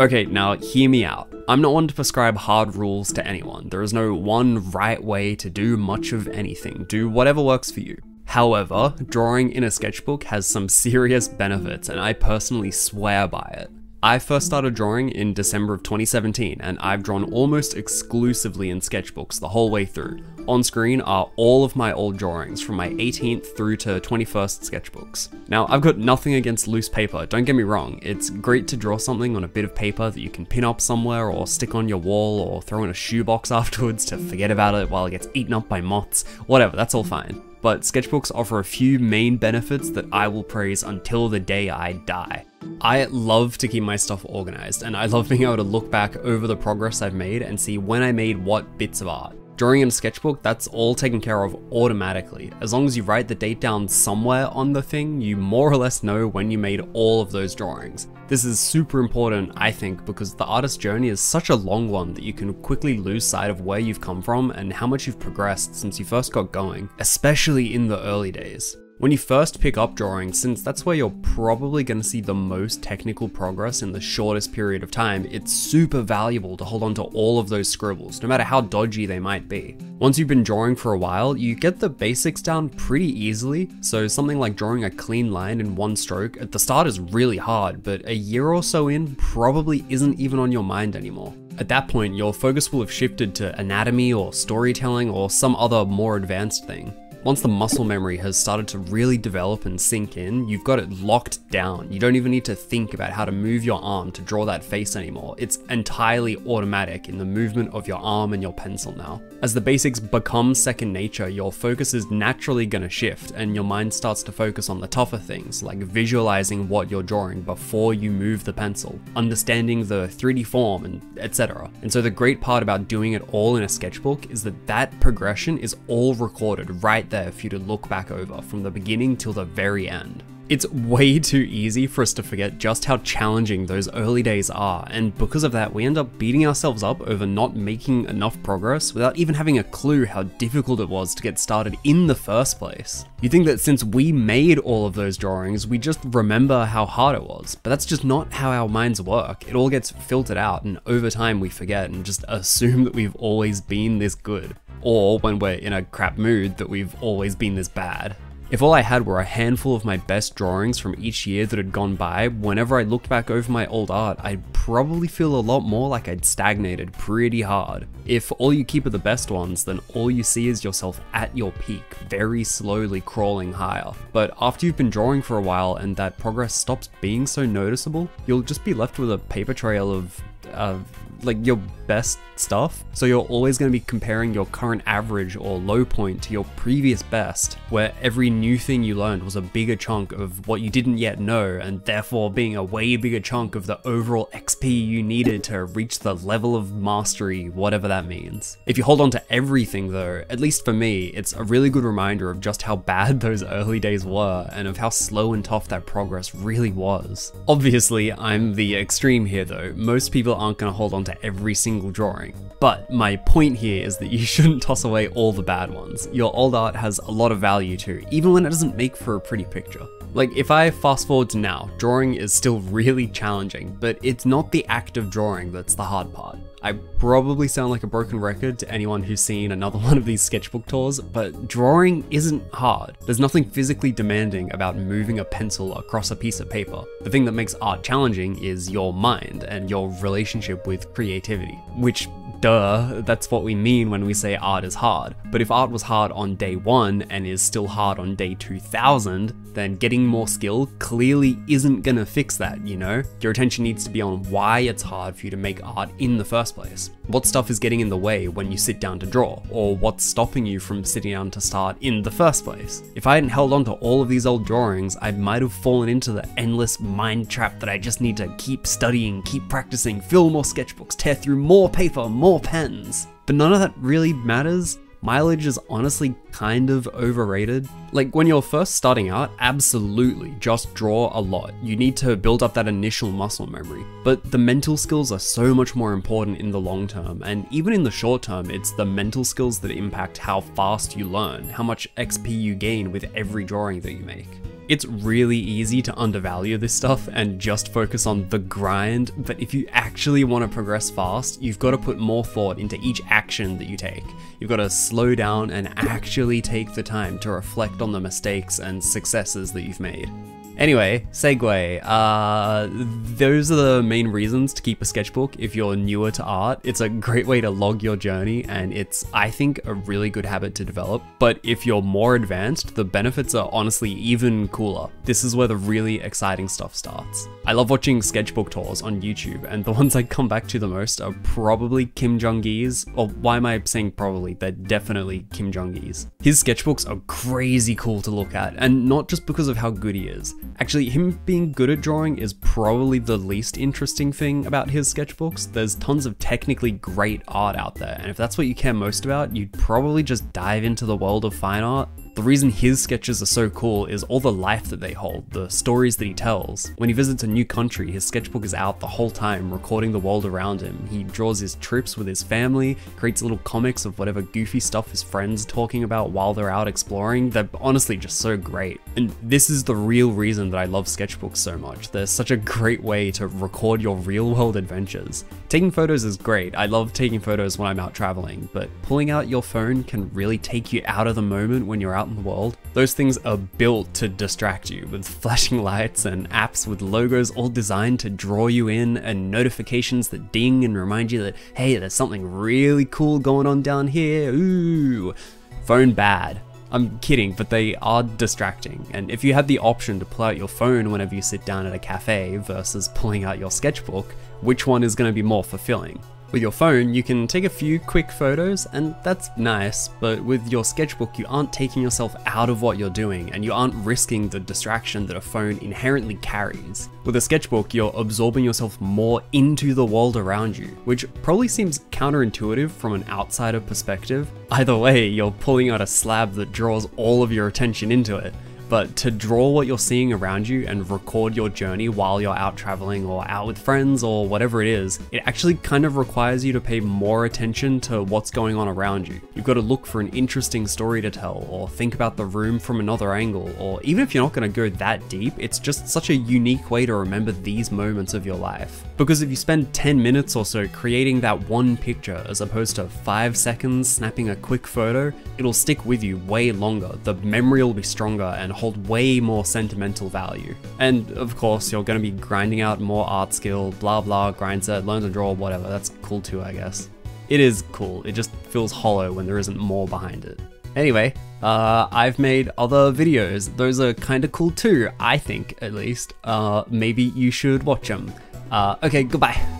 Okay, now hear me out. I'm not one to prescribe hard rules to anyone. There is no one right way to do much of anything. Do whatever works for you. However, drawing in a sketchbook has some serious benefits and I personally swear by it. I first started drawing in December of 2017 and I've drawn almost exclusively in sketchbooks the whole way through. On screen are all of my old drawings from my 18th through to 21st sketchbooks. Now I've got nothing against loose paper, don't get me wrong, it's great to draw something on a bit of paper that you can pin up somewhere or stick on your wall or throw in a shoebox afterwards to forget about it while it gets eaten up by moths, whatever, that's all fine. But sketchbooks offer a few main benefits that I will praise until the day I die. I love to keep my stuff organized, and I love being able to look back over the progress I've made and see when I made what bits of art. Drawing in a sketchbook, that's all taken care of automatically. As long as you write the date down somewhere on the thing, you more or less know when you made all of those drawings. This is super important, I think, because the artist's journey is such a long one that you can quickly lose sight of where you've come from and how much you've progressed since you first got going, especially in the early days. When you first pick up drawing, since that's where you're probably going to see the most technical progress in the shortest period of time, it's super valuable to hold on to all of those scribbles, no matter how dodgy they might be. Once you've been drawing for a while, you get the basics down pretty easily, so something like drawing a clean line in one stroke at the start is really hard, but a year or so in probably isn't even on your mind anymore. At that point, your focus will have shifted to anatomy or storytelling or some other more advanced thing. Once the muscle memory has started to really develop and sink in, you've got it locked down. You don't even need to think about how to move your arm to draw that face anymore. It's entirely automatic in the movement of your arm and your pencil now. As the basics become second nature, your focus is naturally gonna shift and your mind starts to focus on the tougher things, like visualizing what you're drawing before you move the pencil, understanding the 3D form and etc. And so the great part about doing it all in a sketchbook is that that progression is all recorded right there for you to look back over from the beginning till the very end. It's way too easy for us to forget just how challenging those early days are, and because of that, we end up beating ourselves up over not making enough progress without even having a clue how difficult it was to get started in the first place. You think that since we made all of those drawings, we just remember how hard it was, but that's just not how our minds work. It all gets filtered out, and over time we forget and just assume that we've always been this good. Or when we're in a crap mood, that we've always been this bad. If all I had were a handful of my best drawings from each year that had gone by, whenever I looked back over my old art, I'd probably feel a lot more like I'd stagnated pretty hard. If all you keep are the best ones, then all you see is yourself at your peak, very slowly crawling higher. But after you've been drawing for a while and that progress stops being so noticeable, you'll just be left with a paper trail of uh, like your best stuff. So you're always going to be comparing your current average or low point to your previous best, where every new thing you learned was a bigger chunk of what you didn't yet know, and therefore being a way bigger chunk of the overall XP you needed to reach the level of mastery, whatever that means. If you hold on to everything though, at least for me, it's a really good reminder of just how bad those early days were, and of how slow and tough that progress really was. Obviously, I'm the extreme here though. Most people aren't going to hold on to every single drawing. But my point here is that you shouldn't toss away all the bad ones. Your old art has a lot of value too, even when it doesn't make for a pretty picture. Like if I fast forward to now, drawing is still really challenging, but it's not the act of drawing that's the hard part. I probably sound like a broken record to anyone who's seen another one of these sketchbook tours, but drawing isn't hard. There's nothing physically demanding about moving a pencil across a piece of paper. The thing that makes art challenging is your mind and your relationship with creativity, which duh, that's what we mean when we say art is hard. But if art was hard on day one and is still hard on day 2000, then getting more skill clearly isn't gonna fix that, you know? Your attention needs to be on why it's hard for you to make art in the first place. What stuff is getting in the way when you sit down to draw, or what's stopping you from sitting down to start in the first place? If I hadn't held on to all of these old drawings, I might have fallen into the endless mind trap that I just need to keep studying, keep practicing, fill more sketchbooks, tear through more paper, more pens. But none of that really matters mileage is honestly kind of overrated. Like when you're first starting out, absolutely, just draw a lot. You need to build up that initial muscle memory. But the mental skills are so much more important in the long term, and even in the short term, it's the mental skills that impact how fast you learn, how much XP you gain with every drawing that you make. It's really easy to undervalue this stuff and just focus on the grind, but if you actually want to progress fast, you've got to put more thought into each action that you take. You've got to slow down and actually take the time to reflect on the mistakes and successes that you've made. Anyway, segue. Uh, those are the main reasons to keep a sketchbook if you're newer to art. It's a great way to log your journey and it's, I think, a really good habit to develop. But if you're more advanced, the benefits are honestly even cooler. This is where the really exciting stuff starts. I love watching sketchbook tours on YouTube and the ones I come back to the most are probably Kim Jung-gi's, or why am I saying probably? They're definitely Kim Jung-gi's. His sketchbooks are crazy cool to look at and not just because of how good he is. Actually, him being good at drawing is probably the least interesting thing about his sketchbooks. There's tons of technically great art out there, and if that's what you care most about, you'd probably just dive into the world of fine art the reason his sketches are so cool is all the life that they hold, the stories that he tells. When he visits a new country, his sketchbook is out the whole time, recording the world around him. He draws his trips with his family, creates little comics of whatever goofy stuff his friends are talking about while they're out exploring. They're honestly just so great. And this is the real reason that I love sketchbooks so much. They're such a great way to record your real world adventures. Taking photos is great. I love taking photos when I'm out traveling, but pulling out your phone can really take you out of the moment when you're out in the world. Those things are built to distract you with flashing lights and apps with logos all designed to draw you in and notifications that ding and remind you that, hey, there's something really cool going on down here. Ooh, phone bad. I'm kidding, but they are distracting. And if you had the option to pull out your phone whenever you sit down at a cafe versus pulling out your sketchbook, which one is going to be more fulfilling? With your phone, you can take a few quick photos, and that's nice, but with your sketchbook, you aren't taking yourself out of what you're doing, and you aren't risking the distraction that a phone inherently carries. With a sketchbook, you're absorbing yourself more into the world around you, which probably seems counterintuitive from an outsider perspective. Either way, you're pulling out a slab that draws all of your attention into it, but to draw what you're seeing around you and record your journey while you're out traveling or out with friends or whatever it is, it actually kind of requires you to pay more attention to what's going on around you. You've got to look for an interesting story to tell or think about the room from another angle, or even if you're not going to go that deep, it's just such a unique way to remember these moments of your life. Because if you spend 10 minutes or so creating that one picture as opposed to 5 seconds snapping a quick photo, it'll stick with you way longer, the memory will be stronger and hold way more sentimental value. And of course, you're going to be grinding out more art skill, blah blah, grind set, learn to draw, whatever. That's cool too, I guess. It is cool, it just feels hollow when there isn't more behind it. Anyway, uh, I've made other videos. Those are kind of cool too, I think, at least. Uh, maybe you should watch them. Uh, okay, goodbye.